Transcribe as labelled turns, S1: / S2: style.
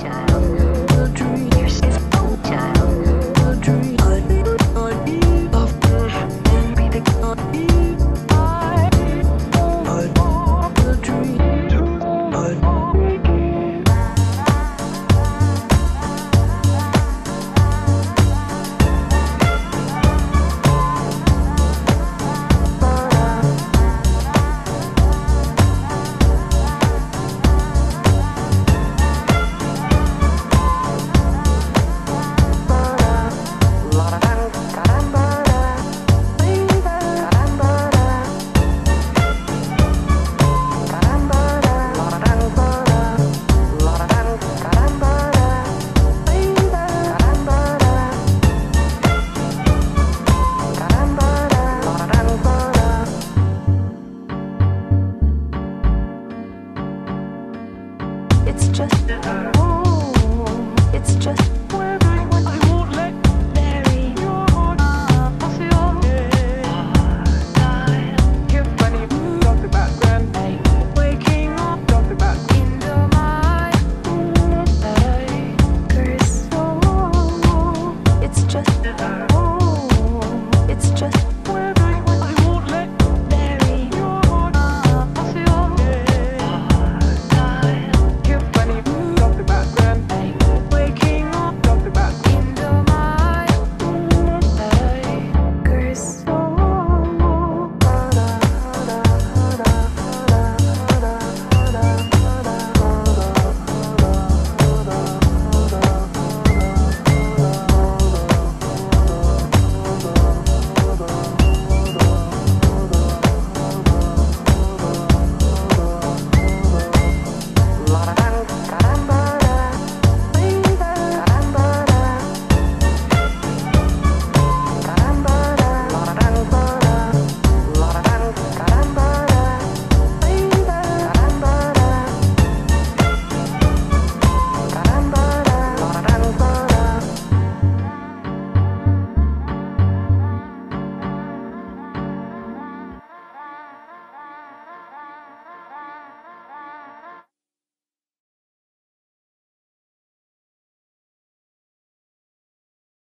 S1: child. It's just.